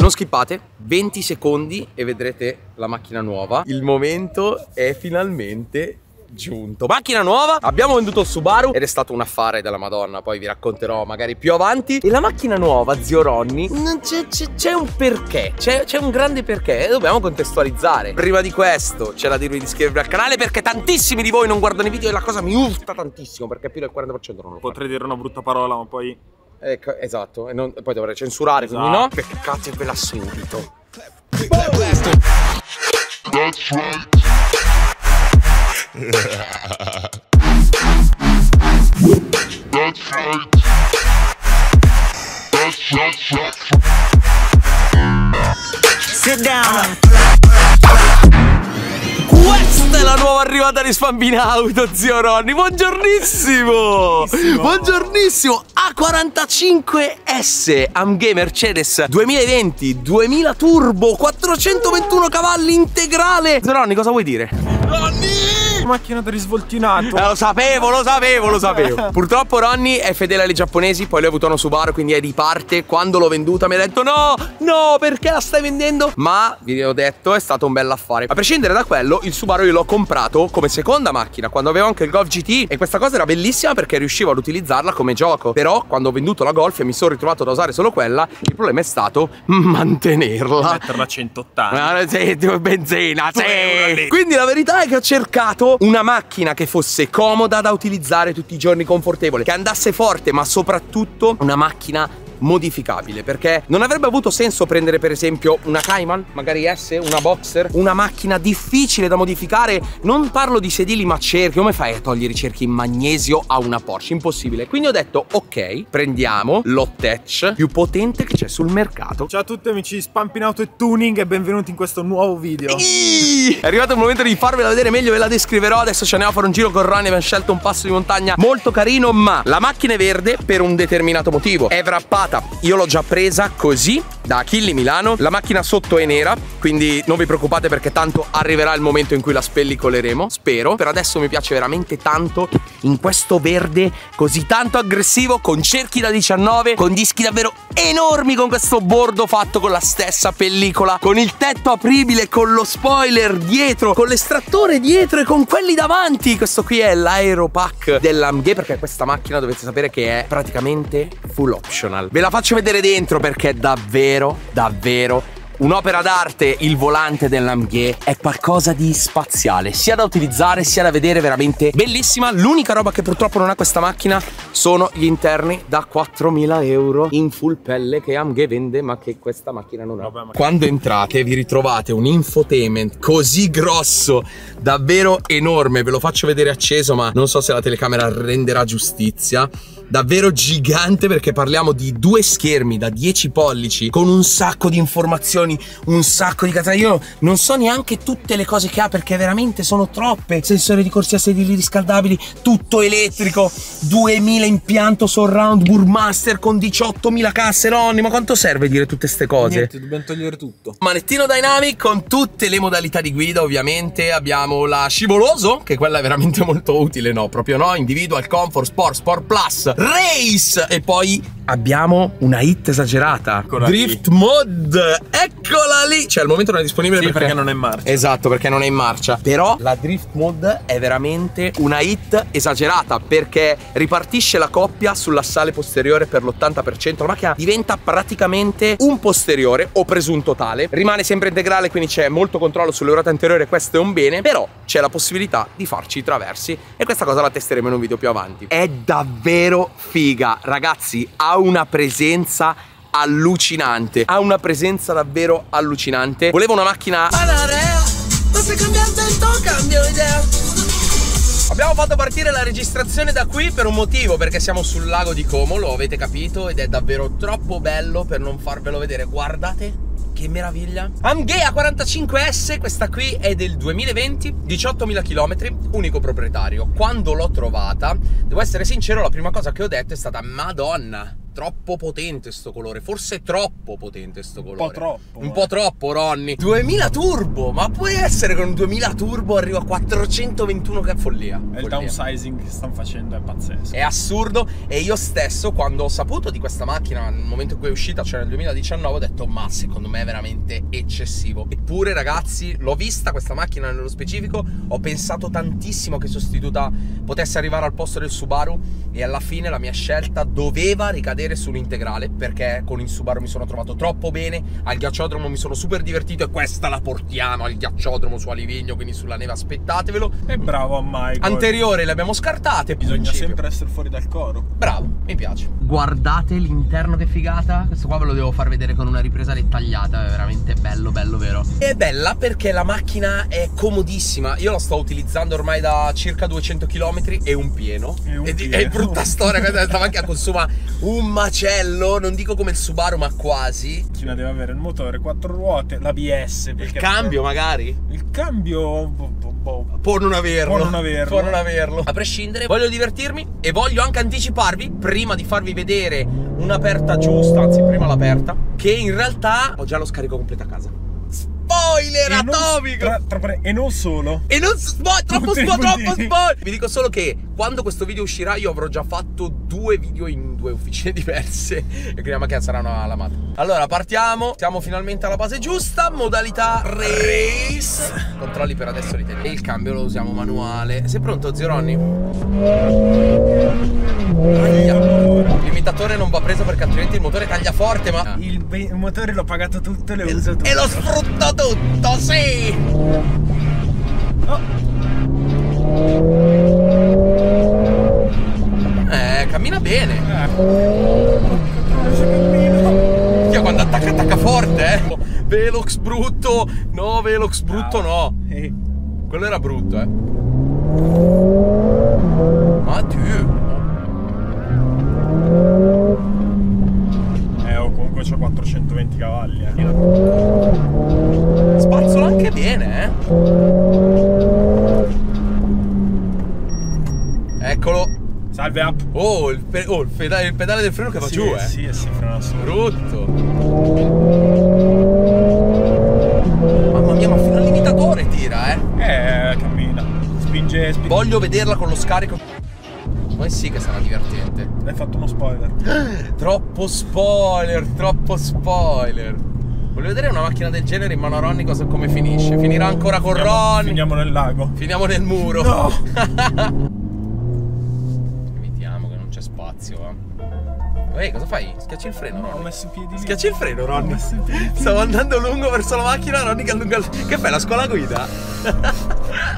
Non skippate, 20 secondi e vedrete la macchina nuova. Il momento è finalmente giunto. Macchina nuova, abbiamo venduto il Subaru ed è stato un affare della Madonna, poi vi racconterò magari più avanti. E la macchina nuova, zio Ronny, c'è un perché, c'è un grande perché e dobbiamo contestualizzare. Prima di questo c'è da dirvi di iscrivervi al canale perché tantissimi di voi non guardano i video e la cosa mi urta tantissimo perché più del 40% non lo fa. Potrei dire una brutta parola ma poi... Ecco, esatto, e non, poi dovrei censurare, esatto. quindi no. Perché cazzo è quella subito. Sit down. Questa è la nuova arrivata di Sfambina Auto, zio Ronny. Buongiornissimo! Buongiornissimo! A45S AMG Mercedes 2020 2000 Turbo 421 cavalli integrale. Zio Ronny, cosa vuoi dire? Ronny! Macchina da risvoltinato. Eh, lo sapevo, lo sapevo, lo sapevo. Purtroppo Ronny è fedele alle giapponesi, poi lui ha avuto uno Subaru, quindi è di parte. Quando l'ho venduta mi ha detto no, no, perché la stai vendendo? Ma vi ho detto, è stato un bel affare. A prescindere da quello, il Subaru io l'ho comprato come seconda macchina, quando avevo anche il Golf GT. E questa cosa era bellissima perché riuscivo ad utilizzarla come gioco. Però quando ho venduto la Golf e mi sono ritrovato da usare solo quella, il problema è stato mantenerla. Metterla a 180. Ah, sì, benzina, sì. Quindi la verità è che ho cercato una macchina che fosse comoda da utilizzare tutti i giorni, confortevole, che andasse forte, ma soprattutto una macchina modificabile perché non avrebbe avuto senso prendere per esempio una Cayman, magari S, una Boxer, una macchina difficile da modificare. Non parlo di sedili ma cerchi, come fai a togliere i cerchi in magnesio a una Porsche? Impossibile. Quindi ho detto ok, prendiamo l'Ottech più potente che c'è sul mercato. Ciao a tutti amici di Spampin Auto e Tuning e benvenuti in questo nuovo video. Eeeh! È arrivato il momento di farvela vedere meglio, ve la descriverò. Adesso ci andiamo a fare un giro con Ronnie, abbiamo scelto un passo di montagna molto carino, ma la macchina è verde per un determinato motivo. È wrappata provata io l'ho già presa così da Achille Milano. La macchina sotto è nera quindi non vi preoccupate perché tanto arriverà il momento in cui la spellicoleremo spero. Per adesso mi piace veramente tanto in questo verde così tanto aggressivo con cerchi da 19 con dischi davvero enormi con questo bordo fatto con la stessa pellicola con il tetto apribile con lo spoiler dietro con l'estrattore dietro e con quelli davanti. Questo qui è l'aeropack dell'AMG perché questa macchina dovete sapere che è praticamente full optional Ve la faccio vedere dentro perché è davvero, davvero Un'opera d'arte, il volante dell'Amghe, è qualcosa di spaziale, sia da utilizzare sia da vedere veramente bellissima. L'unica roba che purtroppo non ha questa macchina sono gli interni da 4.000 euro in full pelle che Amghe vende ma che questa macchina non ha. Quando entrate vi ritrovate un infotainment così grosso, davvero enorme, ve lo faccio vedere acceso ma non so se la telecamera renderà giustizia davvero gigante perché parliamo di due schermi da 10 pollici con un sacco di informazioni, un sacco di catenelle. Io non so neanche tutte le cose che ha perché veramente sono troppe. Sensore di corsia sedili riscaldabili, tutto elettrico, 2000 impianto surround Burmaster con 18.000 casse. Nonni, ma quanto serve dire tutte queste cose? Niente, dobbiamo togliere tutto. Manettino Dynamic con tutte le modalità di guida, ovviamente. Abbiamo la scivoloso, che quella è veramente molto utile, no? Proprio no? Individual, Comfort, Sport, Sport Plus, Race! E poi abbiamo una hit esagerata. Drift. Mod Eccola lì. Cioè al momento non è disponibile sì, perché... perché non è in marcia. Esatto perché non è in marcia. Però la Drift Mod è veramente una hit esagerata Perché ripartisce la coppia sull'assale posteriore per l'80% La macchina diventa praticamente un posteriore o presunto tale. Rimane sempre integrale quindi c'è molto controllo sulle ruote anteriori Questo è un bene Però c'è la possibilità di farci i traversi E questa cosa la testeremo in un video più avanti. È davvero figa. Ragazzi ha una presenza allucinante. Ha una presenza davvero allucinante. Volevo una macchina Panarea Ma se cambiando il to cambio idea. Abbiamo fatto partire la registrazione da qui per un motivo Perché siamo sul lago di Como, lo avete capito Ed è davvero troppo bello per non farvelo vedere. Guardate che meraviglia. Amghea 45S, questa qui è del 2020 18.000 km, unico proprietario. Quando l'ho trovata, devo essere sincero, la prima cosa che ho detto è stata Madonna troppo potente sto colore, forse troppo potente sto colore. Un po' troppo. Un po' troppo, Ronny. 2000 turbo, ma può essere che con 2000 turbo arriva a 421 che è follia. È il downsizing che stanno facendo è pazzesco. È assurdo e io stesso quando ho saputo di questa macchina nel momento in cui è uscita, cioè nel 2019, ho detto ma secondo me è veramente eccessivo. Eppure ragazzi, l'ho vista questa macchina nello specifico, ho pensato tantissimo che sostituta potesse arrivare al posto del Subaru e alla fine la mia scelta doveva ricadere sull'integrale perché con il Subaru mi sono trovato troppo bene, al ghiacciodromo mi sono super divertito e questa la portiamo al ghiacciodromo su Alivigno, quindi sulla neve aspettatevelo. E bravo a Michael. Anteriore le abbiamo scartate, Bisogna principio. sempre essere fuori dal coro. Bravo, mi piace. Guardate l'interno che figata. Questo qua ve lo devo far vedere con una ripresa dettagliata. È veramente bello, bello, vero? È bella perché la macchina è comodissima. Io la sto utilizzando ormai da circa 200 km e un pieno. E un pieno. È brutta storia. Questa macchina consuma un macello. Non dico come il Subaru, ma quasi. La macchina deve avere il motore, quattro ruote, l'ABS. Il cambio, magari. Il cambio. boh, boh, boh. Può non averlo. Può non averlo. Può non averlo. A prescindere, voglio divertirmi e voglio anche anticiparvi, prima di farvi vedere un'aperta giusta, anzi prima l'aperta, che in realtà ho già lo scarico completo a casa. Spoiler E non- atomico! tra- tra pare- e non solo. E non spo- troppo Tutti i spo- troppo spoiler! Vi dico solo che quando questo video uscirà io avrò già fatto due video in due officine diverse e quindi la macchina sarà una lamata. Allora partiamo, siamo finalmente alla base giusta, modalità race. Controlli per adesso li teniamo. E il cambio lo usiamo manuale. Sei pronto zio? Aia. L'imitatore non va preso perché altrimenti il motore taglia forte ma... Il, be- il motore l'ho pagato tutto e lo uso tutto. E lo sfrutto tutto, sì! Eh, cammina bene. Eh. Io quando attacca attacca forte, eh. Velox brutto. No, Velox brutto no. Eh, Quello era brutto, eh. Ma tu. eh, oh, comunque c'ho 420 cavalli. Eh. Oh, il, pe- oh, il pedale, il pedale del freno che va sì, giù, eh. Sì, sì, frena solo. Brutto. Mamma mia, ma fino all'imitatore tira, eh. Eh, cammina. Spinge, spinge. Voglio vederla con lo scarico. Ma sì che sarà divertente. Hai fatto uno spoiler. Troppo spoiler, troppo spoiler. Voglio vedere una macchina del genere in mano a Ronny cosa, come finisce. Finirà ancora con Finiamo- Ronny. Finiamo nel lago. Finiamo nel muro. No! spazio. Ehi, cosa fai? Schiacci il freno, No, ho messo i piedi. Schiacci il freno, Ho Ronny. messo i piedi. Stavo andando lungo verso la macchina, Ronny che allunga il... Che fai, la scuola guida?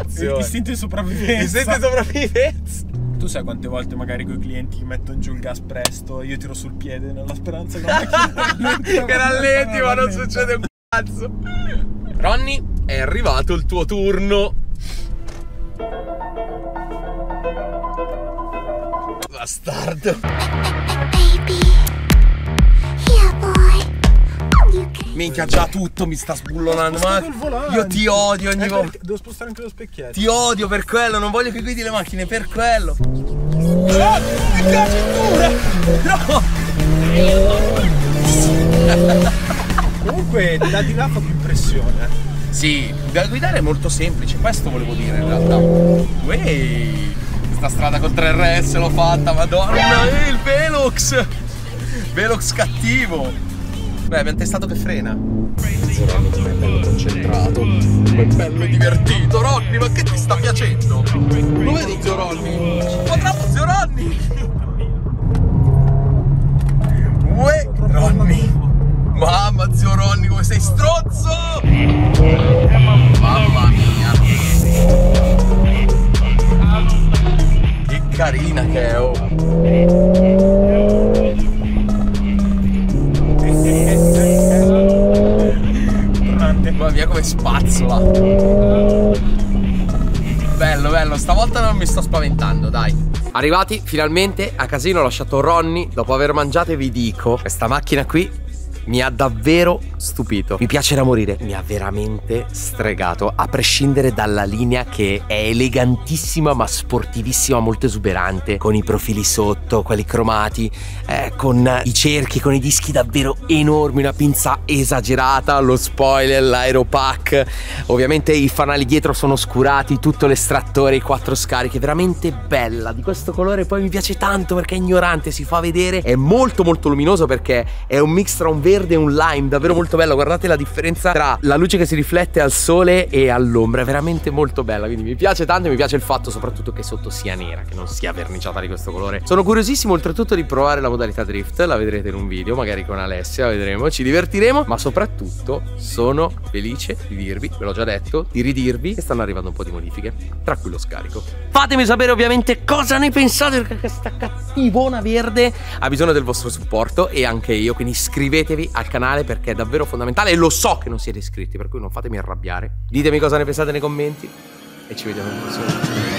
Azione. Istinto di sopravvivenza. Istinto di sopravvivenza. Tu sai quante volte magari con i clienti mettono giù il gas presto io tiro sul piede nella speranza che la macchina rallenti. che rallenti, ma non succede un cazzo. Ronny, è arrivato il tuo turno. Bastardo. Minchia, già tutto mi sta sbullonando. Ma io ti odio ogni Eh, volta. Devo spostare anche lo specchietto. Ti odio per quello, non voglio che guidi le macchine per quello. Ah, mi cintura! No! Comunque da di là fa più impressione. Sì, da guidare è molto semplice, questo volevo dire in realtà. Ueeh, questa strada con 3RS l'ho fatta, madonna, eh, il Velox! Velox cattivo! Beh, abbiamo testato che frena. Com'è bello concentrato, com'è bello divertito. Ronny, ma che ti sta piacendo? Lo vedi zio Ronny? Mia come spazzola! Bello, bello, stavolta non mi sto spaventando, dai. Arrivati finalmente a casino, ho lasciato Ronny. Dopo aver mangiato, vi dico: questa macchina qui mi ha davvero stupito. Mi piace da morire, mi ha veramente stregato, a prescindere dalla linea che è elegantissima ma sportivissima, molto esuberante, con i profili sotto, quelli cromati, eh, con i cerchi, con i dischi davvero enormi, una pinza esagerata, lo spoiler, l'aeropack, ovviamente i fanali dietro sono scurati, tutto l'estrattore, i quattro scariche, veramente bella, di questo colore poi mi piace tanto perché è ignorante, si fa vedere, è molto molto luminoso perché è un mix tra un verde un lime, davvero molto bello, guardate la differenza tra la luce che si riflette al sole e all'ombra, è veramente molto bella, quindi mi piace tanto e mi piace il fatto soprattutto che sotto sia nera, che non sia verniciata di questo colore. Sono curiosissimo oltretutto di provare la modalità drift, la vedrete in un video, magari con Alessia, vedremo, ci divertiremo, ma soprattutto sono felice di dirvi, ve l'ho già detto, di ridirvi che stanno arrivando un po' di modifiche, tra cui lo scarico. Fatemi sapere ovviamente cosa ne pensate perché questa cattivona verde ha bisogno del vostro supporto e anche io, quindi iscrivetevi al canale perché è davvero fondamentale e lo so che non siete iscritti, per cui non fatemi arrabbiare. Ditemi cosa ne pensate nei commenti e ci vediamo nel prossimo video.